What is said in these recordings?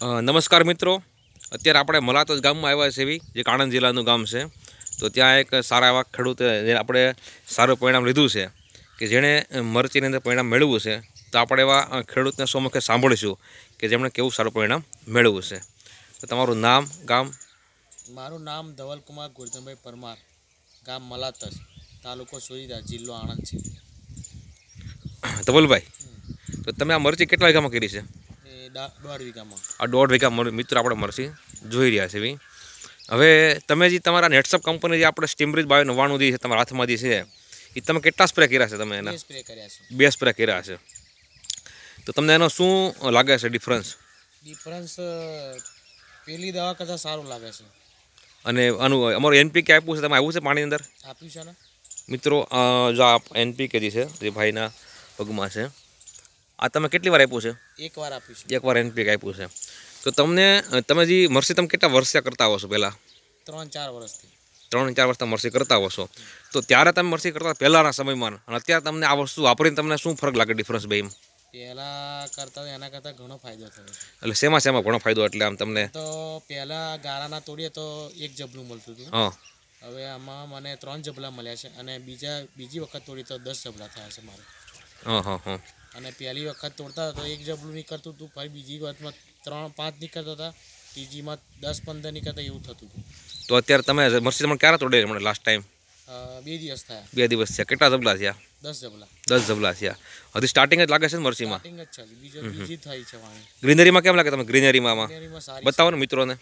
નમસ્કાર મિત્રો. અત્યારે આપણે મલાતજ ગામમાં આવ્યા છે એવી જે આણંદ જિલ્લાનું ગામ છે. તો ત્યાં એક સારા એવા ખેડૂતે જે આપણે સારું પરિણામ લીધું છે કે જેણે મરચીની અંદર પરિણામ મેળવ્યું છે તો આપણે એવા ખેડૂતને સમક્ષે સાંભળીશું કે જેમણે કેવું સારું પરિણામ મેળવ્યું છે. તો તમારું નામ ગામ? મારું નામ ધવલકુમાર ગુરધનભાઈ પરમાર ગામ મલાતજ તાલુકો સોઈદા જિલ્લો આણંદ છે. ધવલભાઈ તો તમે આ મરચી કેટલા વીઘામાં કરી છે? દોઢ વીઘામાં. આ દોઢ વીઘા મિત્રો આપણે મળશે. જોઈ રહ્યા છે ભાઈ હવે તમે જે તમારા નેટસપ કંપની જે આપણે સ્ટીમબ્રિજ બાયો નવાણું જે છે તમારા હાથમાં જે છે એ તમે કેટલા સ્પ્રે કર્યા છે તમે એના? બે સ્પ્રે કર્યા છે. બે સ્પ્રે કર્યા છે. તો તમને એનો શું લાગે છે ડિફરન્સ? ડિફરન્સ પેલી દવા કરતાં સારું લાગે છે. અને આનું અમારું એનપીકે આપ્યું છે તમે આવ્યું છે પાણીની અંદર? આપ્યું છે ને? મિત્રો જો આ એનપીકે જે છે જે ભાઈના પગમાં છે આ તમે કેટલી વાર આપ્યું છે? એક વાર આપ્યું છે. એકવાર એનપીકે આપ્યું છે. તો તમને તમે જે મરસી તમે કેટલા વર્ષે કરતા હો છો પહેલાં? ત્રણ ચાર વર્ષથી. ત્રણ ચાર વર્ષ તમે મરસી કરતા હોશો તો ત્યારે તમે મરસી કરતા પહેલાંના સમયમાં. અને અત્યારે તમને આ વસ્તુ વાપરીને તમને શું ફરક લાગે ડિફરન્સ બે એમ? પહેલાં કરતાં તો એના કરતાં ઘણો ફાયદો થયો એટલે શેમાં શેમાં ઘણો ફાયદો એટલે આમ તમને? તો પહેલાં ગારાના તોડીએ તો એક જબલું મળતું હતું. હા. હવે આમાં મને ત્રણ જબલા મળ્યા છે અને બીજા બીજી વખત તોડી તો દસ જબલા થયા છે મારે. હા હા હા. અને પહેલી વખત તોડતા હતા તો એક જબલું નીકળતું હતું ફરી બીજી વખતમાં ત્રણ પાંચ નીકળતા હતા ત્રીજીમાં દસ પંદર નીકળતા એવું થતું હતું. તો અત્યારે તમે મરસી ક્યારે તોડે મને લાસ્ટ ટાઈમ બે દિવસ થયા. બે દિવસ થયા. કેટલા જબલા થયા? દસ જબલા. દસ જબલા થયા. હજી સ્ટાર્ટિંગ જ લાગે છે મરસીમાં? સ્ટાર્ટિંગ જ છે બીજો બીજી થઈ છે વાણી. ગ્રીનરીમાં કેમ લાગે તમે ગ્રીનરીમાં બતાવો ને મિત્રોને.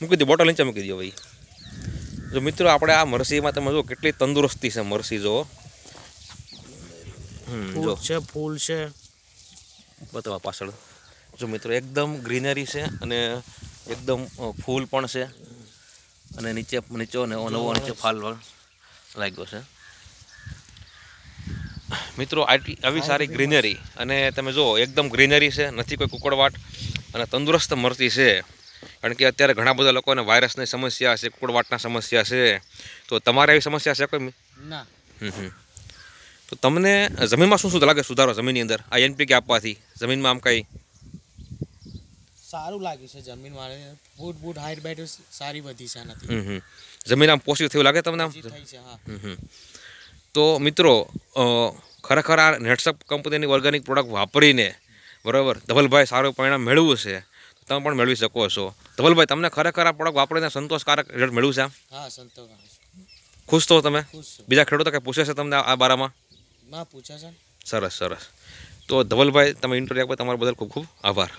મૂકી દો બોટલ નીચે મૂકી દો ભાઈ. જો મિત્રો આપણે આ મરસીમાં તમે જો કેટલી તંદુરસ્તી છે મરસી જો ફૂલ છે ફૂલ છે. બતાવવા પાછળ. જો મિત્રો એકદમ ગ્રીનરી છે અને એકદમ ફૂલ પણ છે. અને નીચે નીચો નવો નવો નીચે ફાલ લાગ્યો છે. મિત્રો આટલી આવી સારી ગ્રીનરી અને તમે જુઓ એકદમ ગ્રીનરી છે નથી કોઈ કુકડવાટ અને તંદુરસ્ત મરતી છે. કારણ કે અત્યારે ઘણા બધા લોકોને વાયરસની સમસ્યા છે કુકડવાટના સમસ્યા છે. તો તમારે એવી સમસ્યા છે કોઈ? ના. હમ હમ. તો તમને જમીનમાં શું શું લાગે સુધારો જમીનની અંદર? આ એનપીકે આપવાથી. જમીનમાં આમ કંઈ? સારું લાગ્યું છે જમીન વાળે બૂટ બૂટ હાઈટ બાઈટ સારી વધી છે હમ. જમીન આમ પોષિત થયું લાગે તમને આમ. તો મિત્રો ખરેખર આ નેટસપ કંપનીની ઓર્ગેનિક પ્રોડક્ટ વાપરીને બરાબર ધવલભાઈ સારું પરિણામ મેળવ્યું છે. તો તમે પણ મેળવી શકો છો. ધવલભાઈ તમને ખરેખર આ પ્રોડક્ટ વાપરીને સંતોષકારક રિઝલ્ટ મેળવ્યું છે હા સંતોષ ખુશ છો તમે? બીજા ખેડૂતો કંઈ પૂછે છે તમને આ બારામાં? માં પૂછા છે ને? સરસ સરસ. તો ધવલભાઈ, તમે ઇન્ટરવ્યુ આપવા તમારા બદલ ખૂબ ખૂબ આભાર.